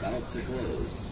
That's the close.